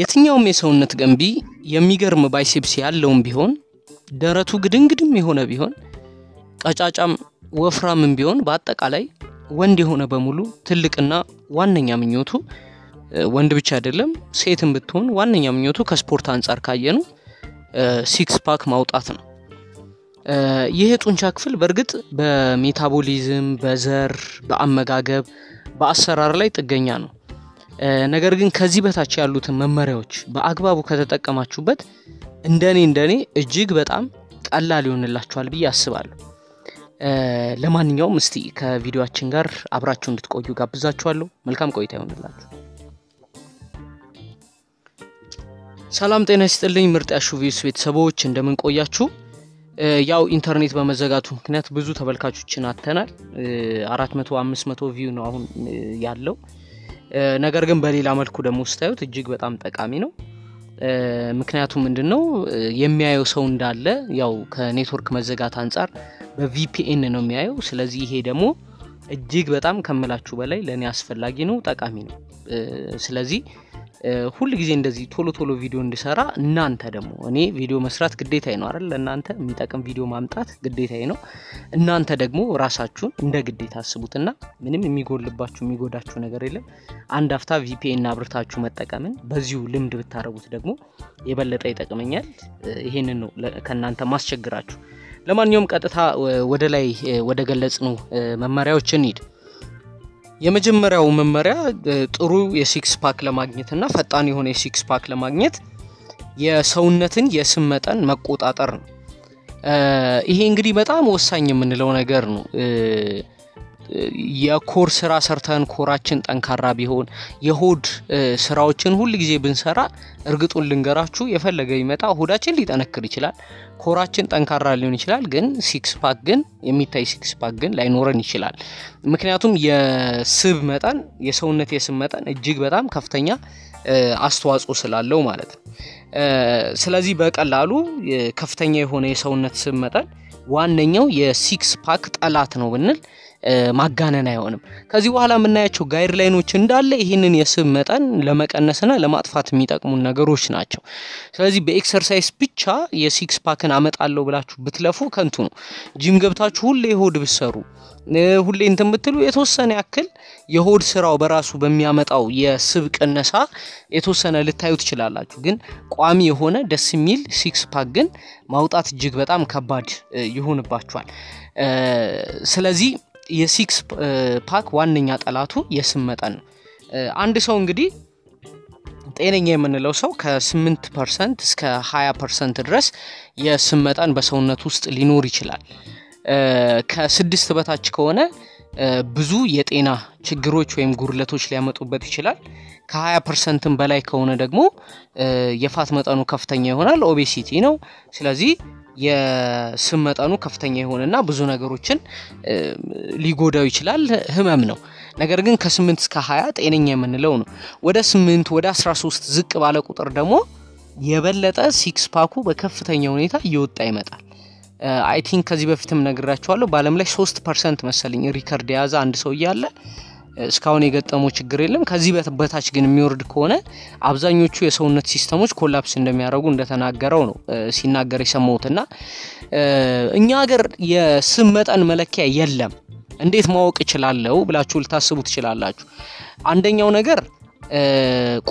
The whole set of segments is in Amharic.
የትኛውም የሰውነት ገንቢ የሚገርም biceps ያለውም ቢሆን ደረቱ ግድንግድም የሆነ ቢሆን ቀጫጫም ወፍራምም ቢሆን በአጠቃላይ ወንድ የሆነ በሙሉ ትልቅና ዋነኛ ምኞቱ ወንድ ብቻ አይደለም ሴትም ብትሆን ዋነኛ ምኞቱ ከስፖርት አንጻር ካየን six pack ማውጣት ነው። ይህ የጡንቻ ክፍል በእርግጥ በ metabolism፣ በዘር፣ በአመጋገብ፣ በአሰራር ላይ ጥገኛ ነው። ነገር ግን ከዚህ በታች ያሉትን መመሪያዎች በአግባቡ ከተጠቀማችሁበት እንደኔ እንደኔ እጅግ በጣም ቀላል ይሆንላችኋል ብዬ አስባለሁ። ለማንኛውም እስቲ ከቪዲዮአችን ጋር አብራችሁ እንድትቆዩ ጋብዣችኋለሁ። መልካም ቆይታ ይሆንላችሁ። ሰላም ጤና ይስጥልኝ ምርጥ ያሹ views ቤተሰቦች እንደምን ቆያችሁ? ያው ኢንተርኔት በመዘጋቱ ምክንያት ብዙ ተመልካቾችን አጥተናል። አራት መቶ አምስት መቶ view ነው አሁን ያለው። ነገር ግን በሌላ መልኩ ደግሞ ስታዩት እጅግ በጣም ጠቃሚ ነው። ምክንያቱም ምንድን ነው የሚያየው ሰው እንዳለ ያው ከኔትወርክ መዘጋት አንጻር በ VPN ነው የሚያየው። ስለዚህ ይሄ ደግሞ እጅግ በጣም ከምላችሁ በላይ ለእኔ አስፈላጊ ነው፣ ጠቃሚ ነው። ስለዚህ ሁል ጊዜ እንደዚህ ቶሎ ቶሎ ቪዲዮ እንድሰራ እናንተ ደግሞ እኔ ቪዲዮ መስራት ግዴታዬ ነው አይደል? ለእናንተ የሚጠቅም ቪዲዮ ማምጣት ግዴታዬ ነው። እናንተ ደግሞ ራሳችሁን እንደ ግዴታ አስቡትና ምንም የሚጎድልባችሁ የሚጎዳችሁ ነገር የለም። አንድ አፍታ VPN አብርታችሁ መጠቀምን በዚሁ ልምድ ብታደረጉት ደግሞ የበለጠ ይጠቅመኛል። ይሄንን ነው ከእናንተ ማስቸግራችሁ። ለማንኛውም ቀጥታ ወደ ላይ ወደ ገለጽነው መመሪያዎች እንሂድ። የመጀመሪያው መመሪያ ጥሩ የ six pack ለማግኘት እና ፈጣን የሆነ የ six pack ለማግኘት የሰውነትን የስብ መጠን መቆጣጠር ነው። ይሄ እንግዲህ በጣም ወሳኝ የምንለው ነገር ነው። የ core ስራ ሰርተን core ራችን ጠንካራ ቢሆን የሆድ ስራዎችን ሁል ጊዜ ብንሰራ እርግጡን ልንገራችሁ የፈለገ ይመጣ ሆዳችን ሊጠነክር ይችላል፣ core ራችን ጠንካራ ሊሆን ይችላል። ግን six pack ግን የሚታይ six pack ግን ላይኖረን ይችላል። ምክንያቱም የስብ መጠን የሰውነት የስብ መጠን እጅግ በጣም ከፍተኛ አስተዋጽኦ ስላለው ማለት ነው። ስለዚህ በቀላሉ ከፍተኛ የሆነ የሰውነት ስብ መጠን ዋነኛው የ six pack ጠላት ነው ብንል ማጋነን አይሆንም። ከዚህ በኋላ የምናያቸው guideline ኖች እንዳለ ይህንን የስብ መጠን ለመቀነስና ለማጥፋት የሚጠቅሙ ነገሮች ናቸው። ስለዚህ በ exercise ብቻ የ six pack ን አመጣለሁ ብላችሁ ብትለፉ ከንቱ ነው። ጂም ገብታችሁ ሁሌ የሆድ ብትሰሩ ሁሌ እንትን ብትሉ የተወሰነ ያክል የሆድ ስራው በራሱ በሚያመጣው የስብ ቅነሳ የተወሰነ ልታዩ ትችላላችሁ። ግን ቋሚ የሆነ ደስ የሚል six pack ግን ማውጣት እጅግ በጣም ከባድ ይሆንባችኋል። ስለዚህ የ six pack ዋነኛ ጠላቱ የስብ መጠን ነው። አንድ ሰው እንግዲህ ጤነኛ የምንለው ሰው ከ8 percent እስከ 20 percent ድረስ የስብ መጠን በሰውነት ውስጥ ሊኖር ይችላል። ከስድስት በታች ከሆነ ብዙ የጤና ችግሮች ወይም ጉድለቶች ሊያመጡበት ይችላል። ከ20 percent ም በላይ ከሆነ ደግሞ የ fat መጠኑ ከፍተኛ ይሆናል፣ obesity ነው። ስለዚህ የስብ መጠኑ ከፍተኛ የሆነና ብዙ ነገሮችን ሊጎዳው ይችላል፣ ህመም ነው። ነገር ግን ከ8 እስከ 20 ጤነኛ የምንለው ነው። ወደ 8 ወደ 13 ዝቅ ባለ ቁጥር ደግሞ የበለጠ six pack ኡ በከፍተኛ ሁኔታ እየወጣ ይመጣል። I think ከዚህ በፊትም ነግሬያችኋለሁ። በዓለም ላይ ሶስት percent መሰለኝ record የያዘ አንድ ሰው እያለ እስካሁን የገጠመው ችግር የለም። ከዚህ በታች ግን የሚወርድ ከሆነ አብዛኞቹ የሰውነት system ኦች collapse እንደሚያደርጉ እንደተናገረው ነው ሲናገር የሰማሁትና እኛ ሀገር የስብ መጠን መለኪያ የለም። እንዴት ማወቅ እችላለሁ ብላችሁ ልታስቡ ትችላላችሁ። አንደኛው ነገር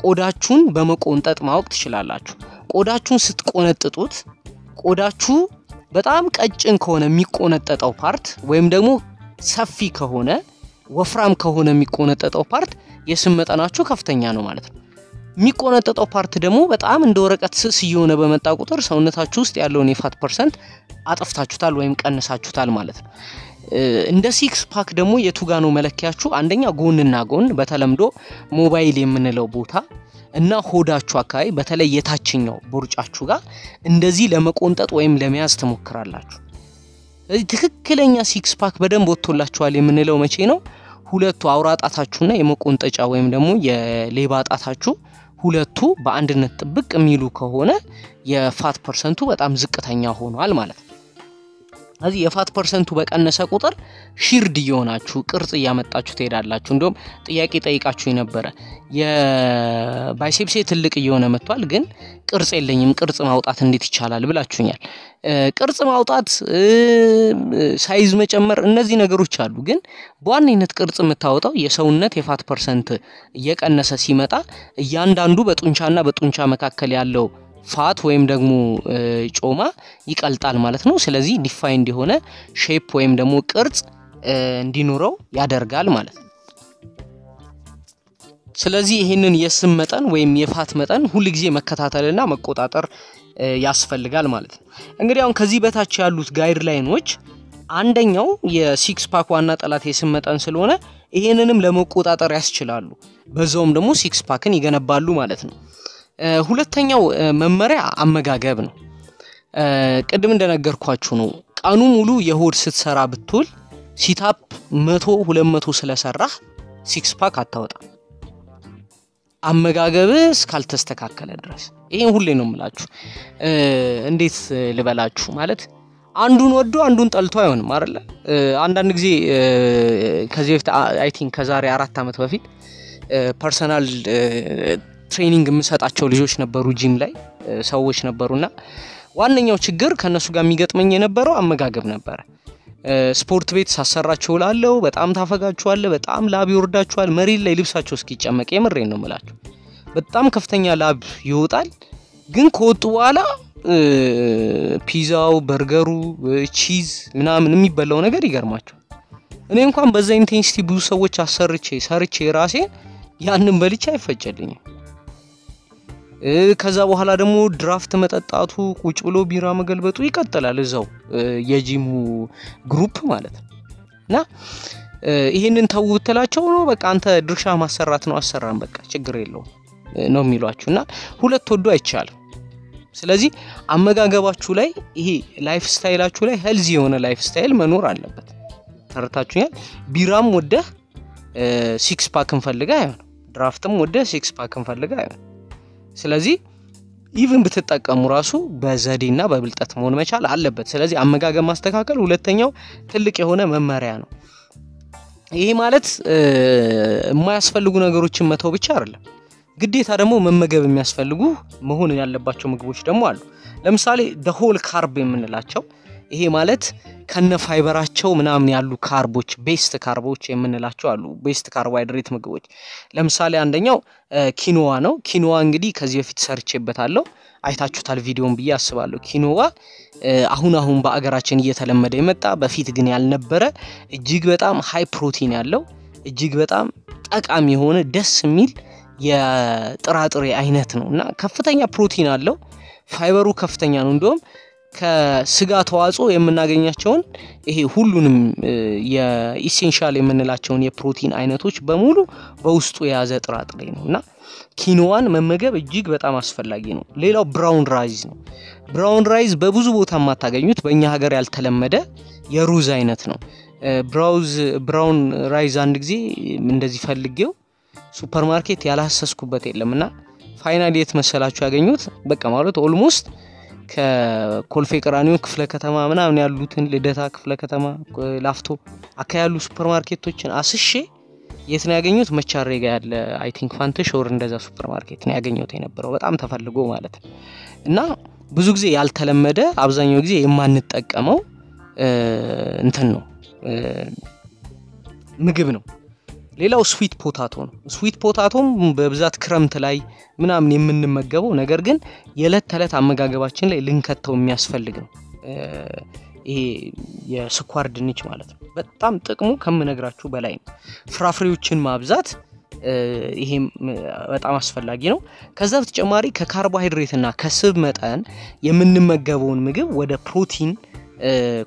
ቆዳችሁን በመቆንጠጥ ማወቅ ትችላላችሁ። ቆዳችሁን ስትቆነጥጡት ቆዳችሁ በጣም ቀጭን ከሆነ የሚቆነጠጠው part ወይም ደግሞ ሰፊ ከሆነ ወፍራም ከሆነ የሚቆነጠጠው part የስብ መጠናችሁ ከፍተኛ ነው ማለት ነው። የሚቆነጠጠው part ደግሞ በጣም እንደ ወረቀት ስስ እየሆነ በመጣ ቁጥር ሰውነታችሁ ውስጥ ያለውን የ fat percent አጥፍታችሁታል ወይም ቀንሳችሁታል ማለት ነው። እንደ six pack ደግሞ የቱ ጋ ነው መለኪያችሁ? አንደኛ ጎንና ጎን በተለምዶ ሞባይል የምንለው ቦታ እና ሆዳችሁ አካባቢ በተለይ የታችኛው ቦርጫችሁ ጋር እንደዚህ ለመቆንጠጥ ወይም ለመያዝ ትሞክራላችሁ። ስለዚህ ትክክለኛ six pack በደንብ ወጥቶላችኋል የምንለው መቼ ነው? ሁለቱ አውራ ጣታችሁና የመቆንጠጫ ወይም ደግሞ የሌባ ጣታችሁ ሁለቱ በአንድነት ጥብቅ የሚሉ ከሆነ የ fat percent ኡ በጣም ዝቅተኛ ሆኗል ማለት ነው። ስለዚህ የ fat percent ኡ በቀነሰ ቁጥር shred እየሆናችሁ ቅርጽ እያመጣችሁ ትሄዳላችሁ። እንዲሁም ጥያቄ ጠይቃችሁ የነበረ የ biceps ኤ ትልቅ እየሆነ መጥቷል፣ ግን ቅርጽ የለኝም ቅርጽ ማውጣት እንዴት ይቻላል ብላችሁኛል። ቅርጽ ማውጣት፣ size መጨመር፣ እነዚህ ነገሮች አሉ። ግን በዋነኝነት ቅርጽ የምታወጣው የሰውነት የ fat percent እየቀነሰ ሲመጣ እያንዳንዱ በጡንቻና በጡንቻ መካከል ያለው fat ወይም ደግሞ ጮማ ይቀልጣል ማለት ነው። ስለዚህ defined የሆነ shape ወይም ደግሞ ቅርጽ እንዲኖረው ያደርጋል ማለት ነው። ስለዚህ ይህንን የስብ መጠን ወይም የ fat መጠን ሁልጊዜ መከታተልና መቆጣጠር ያስፈልጋል ማለት ነው። እንግዲህ አሁን ከዚህ በታች ያሉት guideline ኦች አንደኛው የ six pack ዋና ጠላት የስብ መጠን ስለሆነ ይህንንም ለመቆጣጠር ያስችላሉ። በዛውም ደግሞ six pack ን ይገነባሉ ማለት ነው። ሁለተኛው መመሪያ አመጋገብ ነው። ቅድም እንደነገርኳችሁ ነው። ቀኑ ሙሉ የሆድ ስትሰራ ብትውል sit-up መቶ ሁለት መቶ ስለሰራህ six pack አታወጣም። አመጋገብ እስካልተስተካከለ ድረስ ይህን ሁሌ ነው የምላችሁ። እንዴት ልበላችሁ ማለት አንዱን ወዶ አንዱን ጠልቶ አይሆንም አይደለ? አንዳንድ ጊዜ ከዚህ በፊት I think ከዛሬ አራት ዓመት በፊት personal training የምሰጣቸው ልጆች ነበሩ፣ ጂም ላይ ሰዎች ነበሩና ዋነኛው ችግር ከእነሱ ጋር የሚገጥመኝ የነበረው አመጋገብ ነበረ። ስፖርት ቤት ሳሰራቸው ላለው በጣም ታፈጋችኋለ፣ በጣም ላብ ይወርዳችኋል፣ መሬት ላይ ልብሳቸው እስኪጨመቅ የምሬን ነው የምላችሁ። በጣም ከፍተኛ ላብ ይወጣል። ግን ከወጡ በኋላ ፒዛው፣ በርገሩ፣ ቺዝ ምናምን የሚበላው ነገር ይገርማቸዋል። እኔ እንኳን በዛ intensity ብዙ ሰዎች አሰርቼ ሰርቼ ራሴን ያንን በልቼ አይፈጨልኝም። ከዛ በኋላ ደግሞ ድራፍት መጠጣቱ ቁጭ ብሎ ቢራ መገልበጡ ይቀጥላል እዛው የ gym ኡ group ማለት ነው። እና ይህንን ተው ብትላቸው ነው በቃ አንተ ድርሻ ማሰራት ነው አሰራን በቃ ችግር የለውም ነው የሚሏችሁ። እና ሁለት ወዶ አይቻልም። ስለዚህ አመጋገባችሁ ላይ ይሄ lifestyle ኣችሁ ላይ healthy የሆነ lifestyle መኖር አለበት። ተረድታችሁኛል። ቢራም ወደህ six pack እንፈልጋ አይሆንም። ድራፍትም ወደህ six pack እንፈልጋ አይሆንም። ስለዚህ even ብትጠቀሙ ራሱ በዘዴና በብልጠት መሆን መቻል አለበት። ስለዚህ አመጋገብ ማስተካከል ሁለተኛው ትልቅ የሆነ መመሪያ ነው። ይሄ ማለት የማያስፈልጉ ነገሮችን መተው ብቻ አይደለም። ግዴታ ደግሞ መመገብ የሚያስፈልጉ መሆን ያለባቸው ምግቦች ደግሞ አሉ። ለምሳሌ the whole carb የምንላቸው ይሄ ማለት ከነ ፋይበራቸው ምናምን ያሉ carb ኦች best carb ኦች የምንላቸው አሉ። best ካርቦሃይድሬት ምግቦች ለምሳሌ አንደኛው quinoa ነው። quinoa እንግዲህ ከዚህ በፊት ሰርቼበታለሁ አይታችሁታል ቪዲዮን ብዬ አስባለሁ። quinoa አሁን አሁን በአገራችን እየተለመደ የመጣ በፊት ግን ያልነበረ እጅግ በጣም high protein ያለው እጅግ በጣም ጠቃሚ የሆነ ደስ የሚል የጥራጥሬ አይነት ነው እና ከፍተኛ ፕሮቲን አለው። ፋይበሩ ከፍተኛ ነው። እንዲሁም ከስጋ ተዋጽኦ የምናገኛቸውን ይሄ ሁሉንም የ essential የምንላቸውን የፕሮቲን አይነቶች በሙሉ በውስጡ የያዘ ጥራጥሬ ነው እና quinoa ን መመገብ እጅግ በጣም አስፈላጊ ነው። ሌላው brown rice ነው። brown rice በብዙ ቦታ የማታገኙት በእኛ ሀገር ያልተለመደ የሩዝ አይነት ነው። ብራውዝ ብራውን ራይዝ አንድ ጊዜ እንደዚህ ፈልጌው ሱፐር ማርኬት ያላሰስኩበት የለም እና ፋይናል የት መሰላችሁ ያገኙት? በቃ ማለት ኦልሞስት ከኮልፌ ቀራኒዮ ክፍለ ከተማ ምናምን ያሉትን ልደታ ክፍለ ከተማ ላፍቶ አካ ያሉ ሱፐር ማርኬቶችን አስሼ የት ነው ያገኙት? መቻሬ ጋ ያለ አይ ቲንክ ፋንትሽ ወር እንደዛ ሱፐር ማርኬት ነው ያገኘሁት የነበረው በጣም ተፈልጎ ማለት ነው። እና ብዙ ጊዜ ያልተለመደ አብዛኛው ጊዜ የማንጠቀመው እንትን ነው ምግብ ነው። ሌላው ስዊት ፖታቶ ነው። ስዊት ፖታቶም በብዛት ክረምት ላይ ምናምን የምንመገበው ነገር ግን የዕለት ተዕለት አመጋገባችን ላይ ልንከተው የሚያስፈልግ ነው። ይሄ የስኳር ድንች ማለት ነው። በጣም ጥቅሙ ከምነግራችሁ በላይ ነው። ፍራፍሬዎችን ማብዛት ይሄም በጣም አስፈላጊ ነው። ከዛ በተጨማሪ ከካርቦሃይድሬት እና ከስብ መጠን የምንመገበውን ምግብ ወደ ፕሮቲን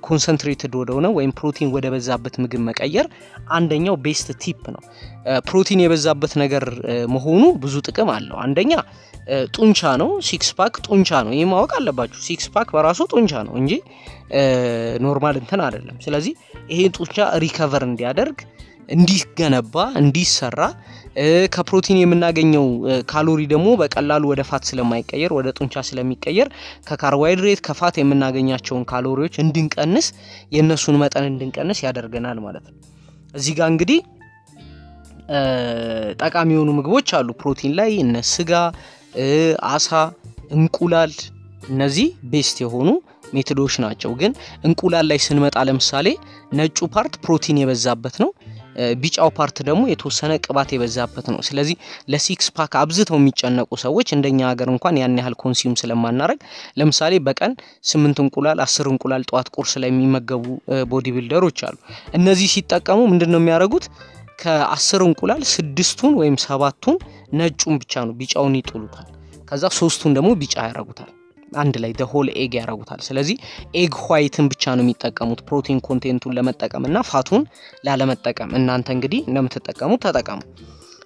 concentrated ወደሆነ ወይም ፕሮቲን ወደ በዛበት ምግብ መቀየር አንደኛው best tip ነው። ፕሮቲን የበዛበት ነገር መሆኑ ብዙ ጥቅም አለው። አንደኛ ጡንቻ ነው። six pack ጡንቻ ነው። ይህ ማወቅ አለባችሁ። six pack በራሱ ጡንቻ ነው እንጂ normal እንትን አይደለም። ስለዚህ ይሄ ጡንቻ recover እንዲያደርግ እንዲገነባ እንዲሰራ ከፕሮቲን የምናገኘው ካሎሪ ደግሞ በቀላሉ ወደ fat ስለማይቀየር ወደ ጡንቻ ስለሚቀየር ከካርቦሃይድሬት ከ fat የምናገኛቸውን ካሎሪዎች እንድንቀንስ የእነሱን መጠን እንድንቀንስ ያደርገናል ማለት ነው። እዚህ ጋር እንግዲህ ጠቃሚ የሆኑ ምግቦች አሉ ፕሮቲን ላይ እነ ስጋ፣ አሳ፣ እንቁላል እነዚህ best የሆኑ method ኦች ናቸው። ግን እንቁላል ላይ ስንመጣ ለምሳሌ ነጩ part ፕሮቲን የበዛበት ነው። ቢጫው part ደግሞ የተወሰነ ቅባት የበዛበት ነው። ስለዚህ ለ six pack አብዝተው የሚጨነቁ ሰዎች እንደኛ ሀገር እንኳን ያን ያህል consume ስለማናደረግ ለምሳሌ በቀን ስምንት እንቁላል አስር እንቁላል ጠዋት ቁርስ ላይ የሚመገቡ body builder ኦች አሉ። እነዚህ ሲጠቀሙ ምንድን ነው የሚያደርጉት? ከአስር እንቁላል ስድስቱን ወይም ሰባቱን ነጩን ብቻ ነው ቢጫውን ይጥሉታል። ከዛ ሶስቱን ደግሞ ቢጫ ያደርጉታል። አንድ ላይ whole egg ያደርጉታል። ስለዚህ egg white ን ብቻ ነው የሚጠቀሙት protein content ኡን ለመጠቀም እና fat ኡን ላለመጠቀም። እናንተ እንግዲህ እንደምትጠቀሙት ተጠቀሙ።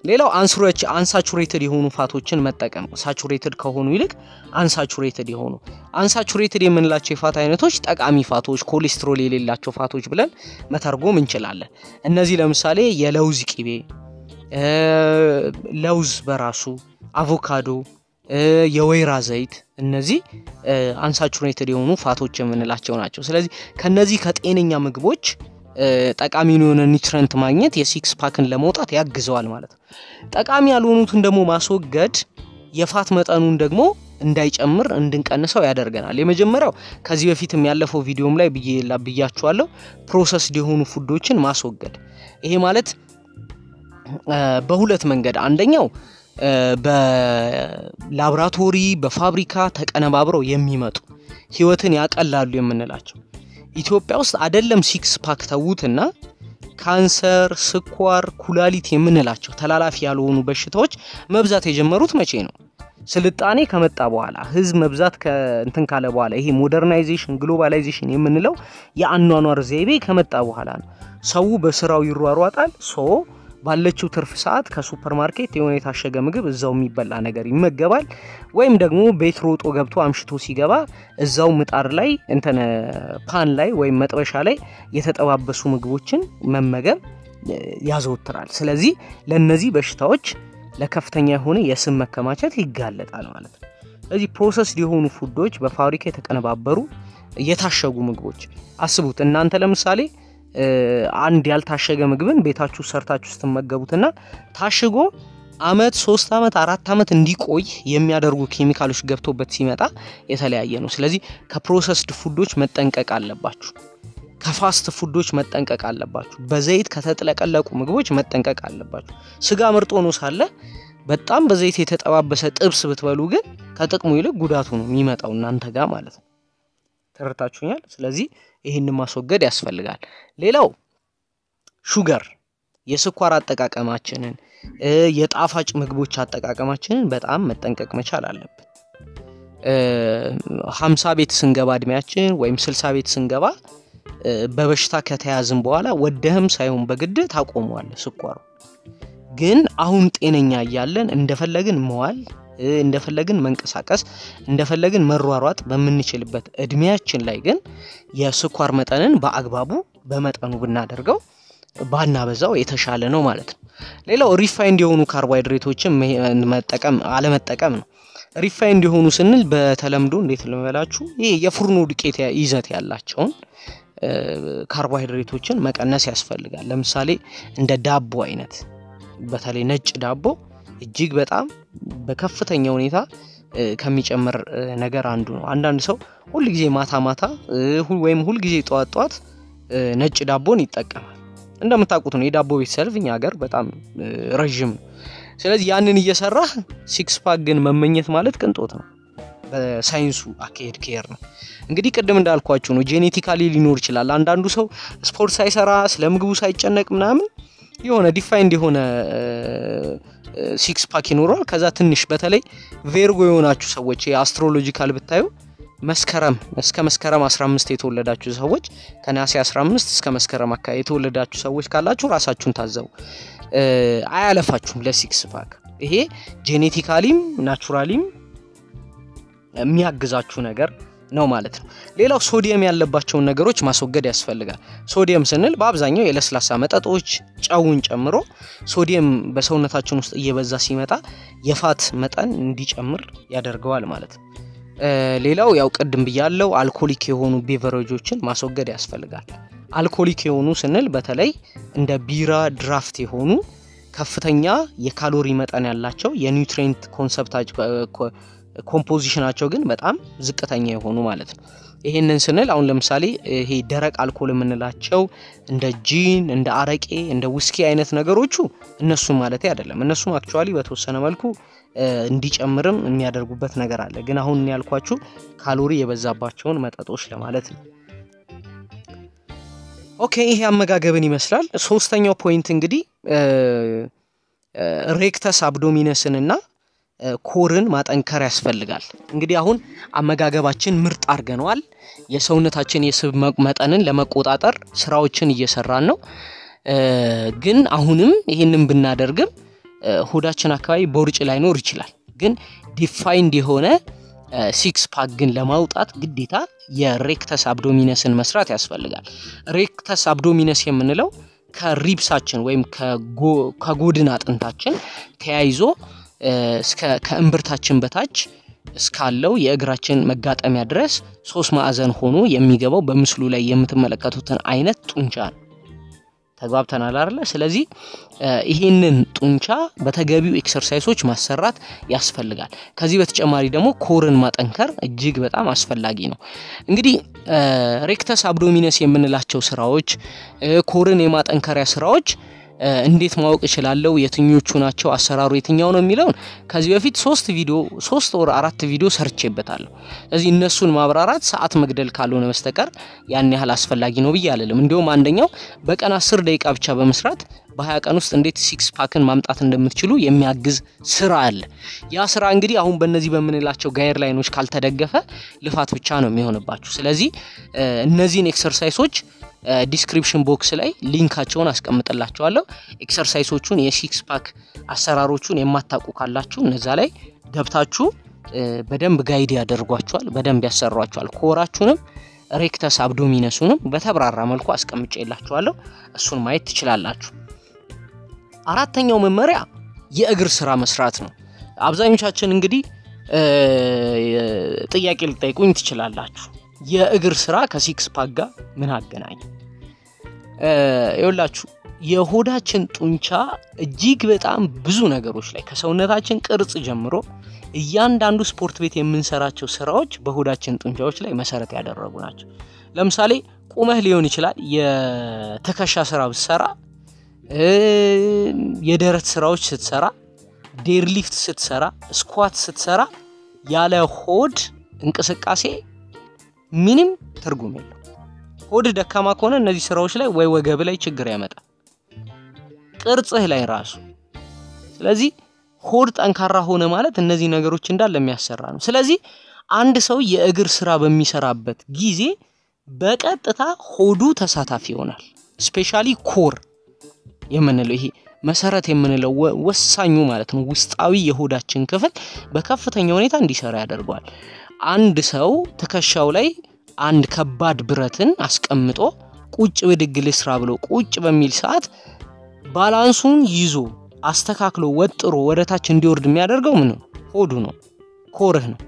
ሌላው unsatur- unsaturated የሆኑ fat ኦችን መጠቀም saturated ከሆኑ ይልቅ unsaturated የሆኑ unsaturated የምንላቸው የ fat አይነቶች ጠቃሚ fat ኦች፣ ኮሌስትሮል የሌላቸው fat ኦች ብለን መተርጎም እንችላለን። እነዚህ ለምሳሌ የለውዝ ቂቤ፣ ለውዝ በራሱ አቮካዶ የወይራ ዘይት እነዚህ unsaturated የሆኑ fat ኦች የምንላቸው ናቸው። ስለዚህ ከነዚህ ከጤነኛ ምግቦች ጠቃሚ የሆነ nutrient ማግኘት የ six pack ን ለመውጣት ያግዘዋል ማለት ነው። ጠቃሚ ያልሆኑትን ደግሞ ማስወገድ የ fat መጠኑን ደግሞ እንዳይጨምር እንድንቀንሰው ያደርገናል። የመጀመሪያው ከዚህ በፊትም ያለፈው ቪዲዮም ላይ ብያችኋለሁ፣ processed የሆኑ food ኦችን ማስወገድ። ይሄ ማለት በሁለት መንገድ አንደኛው በላብራቶሪ በፋብሪካ ተቀነባብረው የሚመጡ ህይወትን ያቀላሉ የምንላቸው ኢትዮጵያ ውስጥ አደለም six pack ተዉትና ካንሰር፣ ስኳር፣ ኩላሊት የምንላቸው ተላላፊ ያልሆኑ በሽታዎች መብዛት የጀመሩት መቼ ነው? ስልጣኔ ከመጣ በኋላ ህዝብ መብዛት እንትን ካለ በኋላ ይሄ modernization globalization የምንለው የአኗኗር ዘይቤ ከመጣ በኋላ ነው። ሰው በስራው ይሯሯጣል so ባለችው ትርፍ ሰዓት ከሱፐር ማርኬት የሆነ የታሸገ ምግብ እዛው የሚበላ ነገር ይመገባል። ወይም ደግሞ ቤት ሮጦ ገብቶ አምሽቶ ሲገባ እዛው ምጣድ ላይ እንትን pan ላይ ወይም መጥበሻ ላይ የተጠባበሱ ምግቦችን መመገብ ያዘወትራል። ስለዚህ ለእነዚህ በሽታዎች ለከፍተኛ የሆነ የስብ መከማቸት ይጋለጣል ማለት ነው። ስለዚህ processed የሆኑ food ኦች በፋብሪካ የተቀነባበሩ የታሸጉ ምግቦች አስቡት እናንተ ለምሳሌ አንድ ያልታሸገ ምግብን ቤታችሁ ሰርታችሁ ስትመገቡትና ታሽጎ አመት ሶስት አመት አራት አመት እንዲቆይ የሚያደርጉ ኬሚካሎች ገብቶበት ሲመጣ የተለያየ ነው። ስለዚህ ከ processed food ኦች መጠንቀቅ አለባችሁ። ከ fast food ኦች መጠንቀቅ አለባችሁ። በዘይት ከተጥለቀለቁ ምግቦች መጠንቀቅ አለባችሁ። ስጋ ምርጥ ሆኖ ሳለ በጣም በዘይት የተጠባበሰ ጥብስ ብትበሉ ግን ከጥቅሙ ይልቅ ጉዳቱ ነው የሚመጣው እናንተ ጋር ማለት ነው። ተረድታችሁኛል? ስለዚህ ይህን ማስወገድ ያስፈልጋል። ሌላው ሹገር የስኳር አጠቃቀማችንን የጣፋጭ ምግቦች አጠቃቀማችንን በጣም መጠንቀቅ መቻል አለብን። ሀምሳ ቤት ስንገባ እድሜያችን ወይም ስልሳ ቤት ስንገባ በበሽታ ከተያዝን በኋላ ወደህም ሳይሆን በግድ ታቆመዋለ ስኳሩ። ግን አሁን ጤነኛ እያለን እንደፈለግን መዋል እንደፈለግን መንቀሳቀስ እንደፈለግን መሯሯጥ በምንችልበት እድሜያችን ላይ ግን የስኳር መጠንን በአግባቡ በመጠኑ ብናደርገው ባናበዛው የተሻለ ነው ማለት ነው። ሌላው refined የሆኑ ካርቦሃይድሬቶችን መጠቀም አለመጠቀም ነው። refined የሆኑ ስንል በተለምዶ እንዴት ልበላችሁ፣ ይህ የፉርኖ ዱቄት ይዘት ያላቸውን ካርቦሃይድሬቶችን መቀነስ ያስፈልጋል። ለምሳሌ እንደ ዳቦ አይነት በተለይ ነጭ ዳቦ እጅግ በጣም በከፍተኛ ሁኔታ ከሚጨምር ነገር አንዱ ነው። አንዳንድ ሰው ሁልጊዜ ማታ ማታ ወይም ሁልጊዜ ጠዋት ጠዋት ነጭ ዳቦን ይጠቀማል። እንደምታውቁት ነው የዳቦ ቤት ሰልፍ እኛ ሀገር በጣም ረዥም ነው። ስለዚህ ያንን እየሰራህ ሲክስ ግን መመኘት ማለት ቅንጦት ነው። በሳይንሱ አካሄድ ኬር ነው። እንግዲህ ቅድም እንዳልኳችሁ ነው genetically ሊኖር ይችላል። አንዳንዱ ሰው ስፖርት ሳይሰራ ስለ ምግቡ ሳይጨነቅ ምናምን የሆነ defined የሆነ six pack ይኖረዋል። ከዛ ትንሽ በተለይ Virgo የሆናችሁ ሰዎች የ astrological ብታዩ መስከረም እስከ መስከረም 15 የተወለዳችሁ ሰዎች ከነሐሴ 15 እስከ መስከረም አካባቢ የተወለዳችሁ ሰዎች ካላችሁ ራሳችሁን ታዘቡ። አያለፋችሁም ለ six pack። ይሄ genetically ም naturally ም የሚያግዛችሁ ነገር ነው ማለት ነው። ሌላው ሶዲየም ያለባቸውን ነገሮች ማስወገድ ያስፈልጋል። ሶዲየም ስንል በአብዛኛው የለስላሳ መጠጦች ጨውን ጨምሮ ሶዲየም በሰውነታችን ውስጥ እየበዛ ሲመጣ የ fat መጠን እንዲጨምር ያደርገዋል ማለት ነው። ሌላው ያው ቅድም ብያለው alcoholic የሆኑ beverage ኦችን ማስወገድ ያስፈልጋል። alcoholic የሆኑ ስንል በተለይ እንደ ቢራ፣ ድራፍት የሆኑ ከፍተኛ የካሎሪ መጠን ያላቸው የ nutrient concept composition ኣቸው ግን በጣም ዝቅተኛ የሆኑ ማለት ነው። ይሄንን ስንል አሁን ለምሳሌ ይሄ ደረቅ አልኮል የምንላቸው እንደ ጂን፣ እንደ አረቄ፣ እንደ ውስኪ አይነት ነገሮቹ እነሱም ማለት አይደለም። እነሱም actually በተወሰነ መልኩ እንዲጨምርም የሚያደርጉበት ነገር አለ። ግን አሁን ያልኳችሁ ካሎሪ የበዛባቸውን መጠጦች ለማለት ነው። Okay ይሄ አመጋገብን ይመስላል። ሶስተኛው point እንግዲህ rectus abdominis ን እና core ን ማጠንከር ያስፈልጋል። እንግዲህ አሁን አመጋገባችን ምርጥ አድርገነዋል። የሰውነታችን የስብ መጠንን ለመቆጣጠር ስራዎችን እየሰራን ነው። ግን አሁንም ይህንን ብናደርግም ሆዳችን አካባቢ ቦርጭ ላይኖር ይችላል። ግን defined የሆነ six pack ግን ለማውጣት ግዴታ የ rectus abdominis ን መስራት ያስፈልጋል። rectus abdominis የምንለው ከ ribs ኣችን ወይም ከጎድን አጥንታችን ተያይዞ ከእምብርታችን በታች እስካለው የእግራችን መጋጠሚያ ድረስ ሶስት ማዕዘን ሆኖ የሚገባው በምስሉ ላይ የምትመለከቱትን አይነት ጡንቻ ነው። ተግባብተናል አይደለ? ስለዚህ ይህንን ጡንቻ በተገቢው exercise ኦች ማሰራት ያስፈልጋል። ከዚህ በተጨማሪ ደግሞ core ን ማጠንከር እጅግ በጣም አስፈላጊ ነው። እንግዲህ rectus abdominis የምንላቸው ስራዎች፣ core ን የማጠንከሪያ ስራዎች እንዴት ማወቅ እችላለሁ? የትኞቹ ናቸው? አሰራሩ የትኛው ነው የሚለውን ከዚህ በፊት ሶስት ቪዲዮ ሶስት ወር አራት ቪዲዮ ሰርቼበታለሁ። ስለዚህ እነሱን ማብራራት ሰዓት መግደል ካልሆነ በስተቀር ያን ያህል አስፈላጊ ነው ብዬ አልልም። እንዲሁም አንደኛው በቀን አስር ደቂቃ ብቻ በመስራት በሀያ ቀን ውስጥ እንዴት six pack ን ማምጣት እንደምትችሉ የሚያግዝ ስራ አለ። ያ ስራ እንግዲህ አሁን በእነዚህ በምንላቸው guideline ኦች ካልተደገፈ ልፋት ብቻ ነው የሚሆንባችሁ። ስለዚህ እነዚህን exercise ኦች description box ላይ link ኣቸውን አስቀምጥላቸዋለሁ። exercise ኦቹን የ six pack አሰራሮቹን የማታውቁ ካላችሁ እነዛ ላይ ገብታችሁ በደንብ guide ያደርጓቸዋል፣ በደንብ ያሰሯቸዋል። core ኣችሁንም rectus abdominis ኡንም በተብራራ መልኩ አስቀምጬላችኋለሁ። እሱን ማየት ትችላላችሁ። አራተኛው መመሪያ የእግር ስራ መስራት ነው። አብዛኞቻችን እንግዲህ ጥያቄ ልጠይቁኝ ትችላላችሁ። የእግር ስራ ከሲክስ ፓክ ጋር ምን አገናኝ? ይኸውላችሁ የሆዳችን ጡንቻ እጅግ በጣም ብዙ ነገሮች ላይ ከሰውነታችን ቅርጽ ጀምሮ እያንዳንዱ ስፖርት ቤት የምንሰራቸው ስራዎች በሆዳችን ጡንቻዎች ላይ መሰረት ያደረጉ ናቸው። ለምሳሌ ቁመህ ሊሆን ይችላል የትከሻ ስራ ብትሰራ፣ የደረት ስራዎች ስትሰራ፣ deadlift ስትሰራ፣ squat ስትሰራ ያለ ሆድ እንቅስቃሴ ምንም ትርጉም የለው። ሆድ ደካማ ከሆነ እነዚህ ስራዎች ላይ ወይ ወገብ ላይ ችግር ያመጣል፣ ቅርጽህ ላይ ራሱ። ስለዚህ ሆድ ጠንካራ ሆነ ማለት እነዚህ ነገሮች እንዳለ የሚያሰራ ነው። ስለዚህ አንድ ሰው የእግር ስራ በሚሰራበት ጊዜ በቀጥታ ሆዱ ተሳታፊ ይሆናል። specially core የምንለው ይሄ መሰረት የምንለው ወሳኙ ማለት ነው ውስጣዊ የሆዳችን ክፍል በከፍተኛ ሁኔታ እንዲሰራ ያደርገዋል። አንድ ሰው ትከሻው ላይ አንድ ከባድ ብረትን አስቀምጦ ቁጭ ብድግ ልስራ ብሎ ቁጭ በሚል ሰዓት balance ኡን ይዞ አስተካክሎ ወጥሮ ወደ ታች እንዲወርድ የሚያደርገው ምን? ሆዱ ነው፣ core ህ ነው።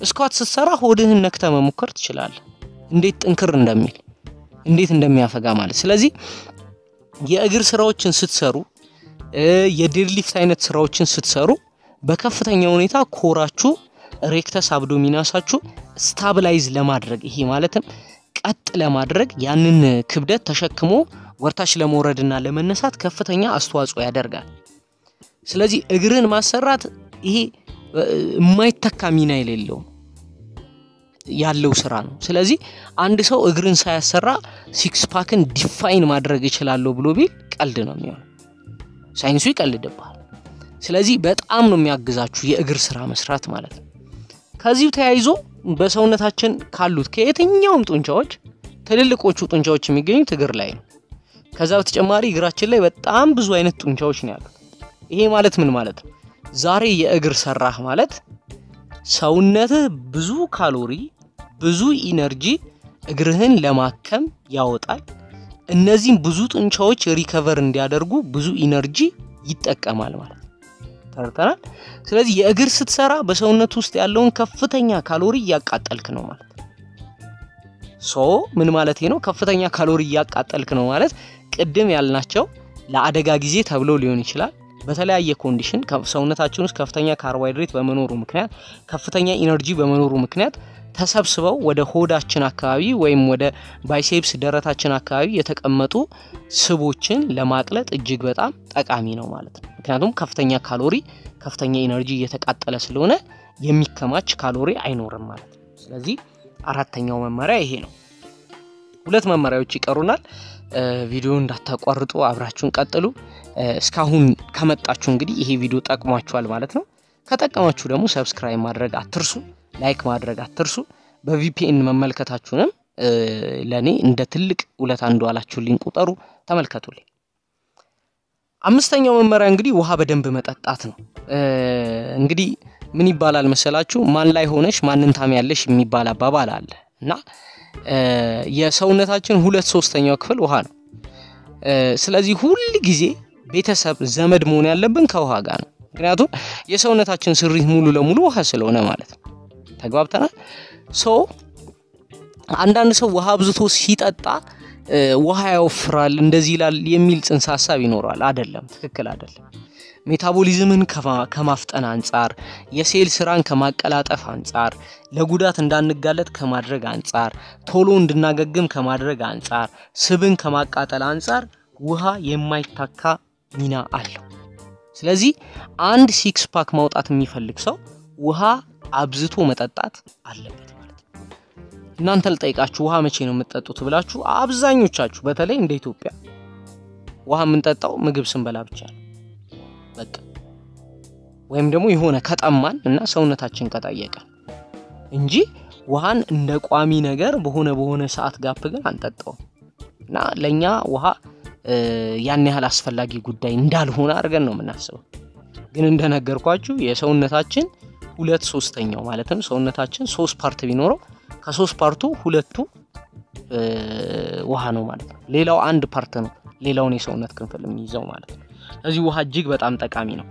squat ስትሰራ ሆድህን ነክተ መሞከር ትችላለህ፣ እንዴት ጥንክር እንደሚል እንዴት እንደሚያፈጋ ማለት። ስለዚህ የእግር ስራዎችን ስትሰሩ፣ የ deadlift አይነት ስራዎችን ስትሰሩ በከፍተኛ ሁኔታ core ኣችሁ rectus abdominis ኣችሁ stabilize ለማድረግ ይሄ ማለትም ቀጥ ለማድረግ ያንን ክብደት ተሸክሞ ወደታች ለመውረድና ለመነሳት ከፍተኛ አስተዋጽኦ ያደርጋል። ስለዚህ እግርን ማሰራት ይሄ የማይተካ ሚና የሌለው ያለው ስራ ነው። ስለዚህ አንድ ሰው እግርን ሳያሰራ six pack ን define ማድረግ እችላለሁ ብሎ ቢል ቀልድ ነው የሚሆነው። ሳይንሱ ይቀልድብሃል። ስለዚህ በጣም ነው የሚያግዛችሁ የእግር ስራ መስራት ማለት ነው። ከዚሁ ተያይዞ በሰውነታችን ካሉት ከየትኛውም ጡንቻዎች ትልልቆቹ ጡንቻዎች የሚገኙት እግር ላይ ነው። ከዛ በተጨማሪ እግራችን ላይ በጣም ብዙ አይነት ጡንቻዎች ነው ያሉት። ይሄ ማለት ምን ማለት ነው? ዛሬ የእግር ሰራህ ማለት ሰውነትህ ብዙ ካሎሪ ብዙ energy እግርህን ለማከም ያወጣል። እነዚህም ብዙ ጡንቻዎች recover እንዲያደርጉ ብዙ energy ይጠቀማል ማለት ነው። ተረድተናል። ስለዚህ የእግር ስትሰራ በሰውነት ውስጥ ያለውን ከፍተኛ ካሎሪ እያቃጠልክ ነው ማለት so ምን ማለት ነው? ከፍተኛ ካሎሪ እያቃጠልክ ነው ማለት ቅድም ያልናቸው ለአደጋ ጊዜ ተብሎ ሊሆን ይችላል። በተለያየ condition ሰውነታችን ውስጥ ከፍተኛ ካርቦሃይድሬት በመኖሩ ምክንያት ከፍተኛ energy በመኖሩ ምክንያት ተሰብስበው ወደ ሆዳችን አካባቢ ወይም ወደ biceps ደረታችን አካባቢ የተቀመጡ ስቦችን ለማቅለጥ እጅግ በጣም ጠቃሚ ነው ማለት ነው። ምክንያቱም ከፍተኛ ካሎሪ ከፍተኛ energy እየተቃጠለ ስለሆነ የሚከማች ካሎሪ አይኖርም ማለት ነው። ስለዚህ አራተኛው መመሪያ ይሄ ነው። ሁለት መመሪያዎች ይቀሩናል። ቪዲዮ እንዳታቋርጡ አብራችሁን ቀጥሉ። እስካሁን ከመጣችሁ እንግዲህ ይሄ ቪዲዮ ጠቅሟችኋል ማለት ነው። ከጠቀማችሁ ደግሞ subscribe ማድረግ አትርሱ፣ like ማድረግ አትርሱ። በ VPN መመልከታችሁንም ለእኔ እንደ ትልቅ ውለታ እንደዋላችሁልኝ ቁጠሩ፣ ተመልከቱልኝ። አምስተኛው መመሪያ እንግዲህ ውሃ በደንብ መጠጣት ነው። እንግዲህ ምን ይባላል መሰላችሁ? ማን ላይ ሆነሽ ማንን ታሚያለሽ የሚባል አባባል አለ እና የሰውነታችን ሁለት ሶስተኛው ክፍል ውሃ ነው። ስለዚህ ሁል ጊዜ ቤተሰብ ዘመድ መሆን ያለብን ከውሃ ጋር ነው። ምክንያቱም የሰውነታችን ስሪት ሙሉ ለሙሉ ውሃ ስለሆነ ማለት ነው። ተግባብተናል። so አንዳንድ ሰው ውሃ አብዝቶ ሲጠጣ ውሃ ያወፍራል እንደዚህ ይላል የሚል ጽንሰ ሀሳብ ይኖረዋል። አደለም፣ ትክክል አደለም። metabolism ን ከማፍጠን አንጻር፣ የሴል ስራን ከማቀላጠፍ አንጻር፣ ለጉዳት እንዳንጋለጥ ከማድረግ አንጻር፣ ቶሎ እንድናገግም ከማድረግ አንጻር፣ ስብን ከማቃጠል አንጻር ውሃ የማይተካ ሚና አለው። ስለዚህ አንድ six pack ማውጣት የሚፈልግ ሰው ውሃ አብዝቶ መጠጣት አለበት እናንተ ልጠይቃችሁ፣ ውሃ መቼ ነው የምትጠጡት ብላችሁ አብዛኞቻችሁ በተለይ እንደ ኢትዮጵያ ውሃ የምንጠጣው ምግብ ስንበላ ብቻ ነው በቃ ወይም ደግሞ የሆነ ከጠማን እና ሰውነታችን ከጠየቀን እንጂ ውሃን እንደ ቋሚ ነገር በሆነ በሆነ ሰዓት ጋፕ ግን አንጠጣውም እና ለእኛ ውሃ ያን ያህል አስፈላጊ ጉዳይ እንዳልሆነ አድርገን ነው የምናስበው። ግን እንደነገርኳችሁ የሰውነታችን ሁለት ሶስተኛው ማለትም ሰውነታችን ሶስት part ቢኖረው ከሶስት part ኡ ሁለቱ ውሃ ነው ማለት ነው። ሌላው አንድ part ነው ሌላውን የሰውነት ክፍል የሚይዘው ማለት ነው። ስለዚህ ውሃ እጅግ በጣም ጠቃሚ ነው።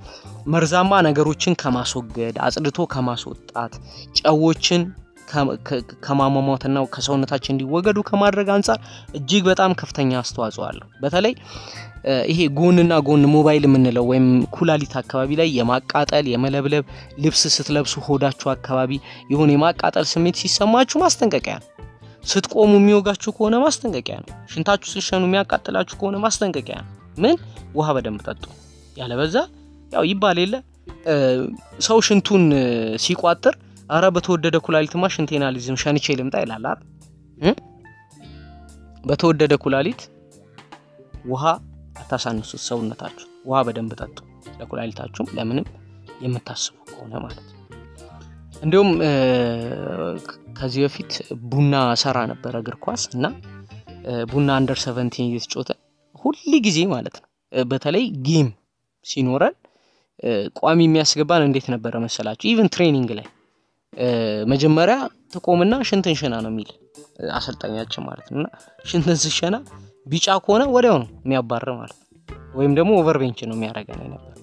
መርዛማ ነገሮችን ከማስወገድ አጽድቶ ከማስወጣት ጨዎችን ከማሟሟትና ከሰውነታችን እንዲወገዱ ከማድረግ አንጻር እጅግ በጣም ከፍተኛ አስተዋጽኦ አለው። በተለይ ይሄ ጎንና ጎን ሞባይል የምንለው ወይም ኩላሊት አካባቢ ላይ የማቃጠል የመለብለብ፣ ልብስ ስትለብሱ ሆዳችሁ አካባቢ የሆነ የማቃጠል ስሜት ሲሰማችሁ ማስጠንቀቂያ ነው። ስትቆሙ የሚወጋችሁ ከሆነ ማስጠንቀቂያ ነው። ሽንታችሁ ስትሸኑ የሚያቃጥላችሁ ከሆነ ማስጠንቀቂያ ነው። ምን ውሃ በደንብ ጠጡ። ያለበዛ ያው ይባል የለ ሰው ሽንቱን ሲቋጥር አረ በተወደደ ኩላሊትማ ሽንቴን አልይዝም ሸንቼ ልምጣ ይላል አይደል? በተወደደ ኩላሊት ውሃ አታሳንሱት ሰውነታችሁ። ውሃ በደንብ ጠጡ፣ ለኩላሊታችሁም ለምንም የምታስቡ ከሆነ ማለት ነው። እንዲሁም ከዚህ በፊት ቡና ስሰራ ነበረ እግር ኳስ እና ቡና under seventeen እየተጫወተ ሁል ጊዜ ማለት ነው በተለይ game ሲኖረን ቋሚ የሚያስገባን እንዴት ነበረ መሰላችሁ? even training ላይ መጀመሪያ ትቆምና ሽንትን ሽና ነው የሚል አሰልጣኛችን ማለት ነው። ሽንትን ስሸና ቢጫ ከሆነ ወዲያው ነው የሚያባር ማለት ወይም ደግሞ over bench ነው የሚያደርገን ነበር።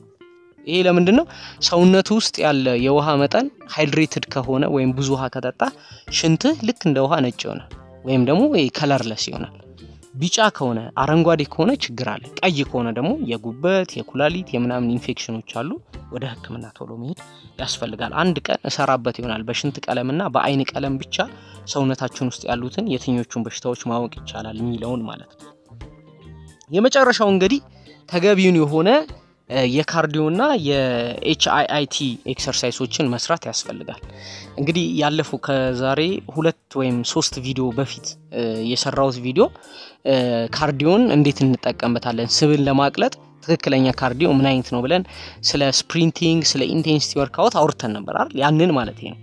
ይሄ ለምንድን ነው? ሰውነቱ ውስጥ ያለ የውሃ መጠን hydrated ከሆነ ወይም ብዙ ውሃ ከጠጣ ሽንትህ ልክ እንደ ውሃ ነጭ ይሆናል፣ ወይም ደግሞ colorless ይሆናል። ቢጫ ከሆነ አረንጓዴ ከሆነ ችግር አለ። ቀይ ከሆነ ደግሞ የጉበት የኩላሊት የምናምን ኢንፌክሽኖች አሉ። ወደ ሕክምና ቶሎ መሄድ ያስፈልጋል። አንድ ቀን እሰራበት ይሆናል በሽንት ቀለምና በአይን ቀለም ብቻ ሰውነታችን ውስጥ ያሉትን የትኞቹን በሽታዎች ማወቅ ይቻላል የሚለውን ማለት ነው። የመጨረሻው እንግዲህ ተገቢውን የሆነ የካርዲዮና የኤችአይአይቲ ኤክሰርሳይሶችን መስራት ያስፈልጋል። እንግዲህ ያለፈው ከዛሬ ሁለት ወይም ሶስት ቪዲዮ በፊት የሰራሁት ቪዲዮ cardio ን እንዴት እንጠቀምበታለን፣ ስብን ለማቅለጥ ትክክለኛ cardio ምን አይነት ነው ብለን ስለ sprinting፣ ስለ intensity workout አውርተን ነበር? ያንን ማለት ነው።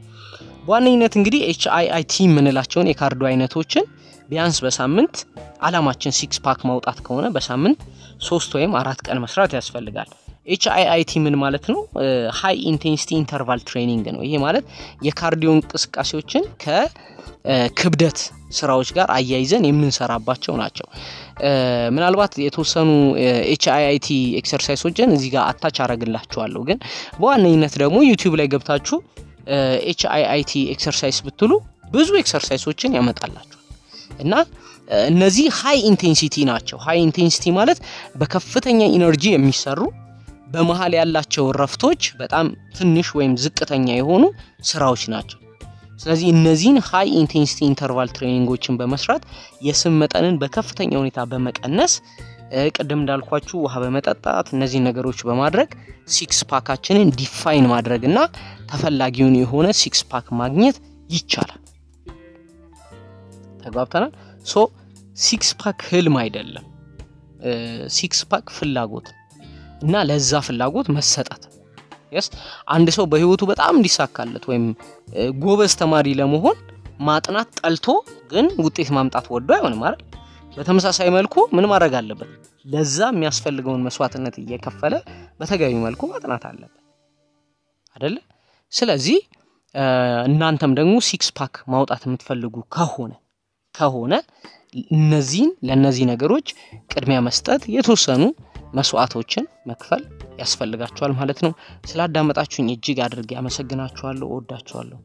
በዋነኝነት እንግዲህ HIIT የምንላቸውን የ cardio አይነቶችን ቢያንስ በሳምንት አላማችን six pack ማውጣት ከሆነ በሳምንት ሶስት ወይም አራት ቀን መስራት ያስፈልጋል። HII ምን ማለት ነው? high intensity interval training ነው። ይሄ ማለት የ cardio እንቅስቃሴዎችን ከክብደት ስራዎች ጋር አያይዘን የምንሰራባቸው ናቸው። ምናልባት የተወሰኑ HI exercise ኦችን እዚህ ጋር attach አረግላችኋለሁ። ግን በዋነኝነት ደግሞ ዩቲዩብ ላይ ገብታችሁ HII exercise ብትሉ ብዙ exercise ኦችን ያመጣላችኋል እና እነዚህ high intensity ናቸው። high intensity ማለት በከፍተኛ energy የሚሰሩ በመሀል ያላቸው ረፍቶች በጣም ትንሽ ወይም ዝቅተኛ የሆኑ ስራዎች ናቸው። ስለዚህ እነዚህን high intensity interval training ኦችን በመስራት የስብ መጠንን በከፍተኛ ሁኔታ በመቀነስ ቅድም እንዳልኳችሁ ውሃ በመጠጣት እነዚህን ነገሮች በማድረግ six pack ኣችንን define ማድረግ እና ተፈላጊውን የሆነ six pack ማግኘት ይቻላል። ተግባብተናል። so six pack ህልም አይደለም። six pack ፍላጎት እና ለዛ ፍላጎት መሰጠት ስ አንድ ሰው በህይወቱ በጣም እንዲሳካለት ወይም ጎበዝ ተማሪ ለመሆን ማጥናት ጠልቶ ግን ውጤት ማምጣት ወዶ አይሆንም አይደል? በተመሳሳይ መልኩ ምን ማድረግ አለበት? ለዛ የሚያስፈልገውን መስዋዕትነት እየከፈለ በተገቢ መልኩ ማጥናት አለበት አደለ? ስለዚህ እናንተም ደግሞ six pack ማውጣት የምትፈልጉ ከሆነ ከሆነ እነዚህን ለእነዚህ ነገሮች ቅድሚያ መስጠት የተወሰኑ መስዋዕቶችን መክፈል ያስፈልጋችኋል ማለት ነው። ስላዳመጣችሁኝ እጅግ አድርጌ አመሰግናችኋለሁ። እወዳችኋለሁ።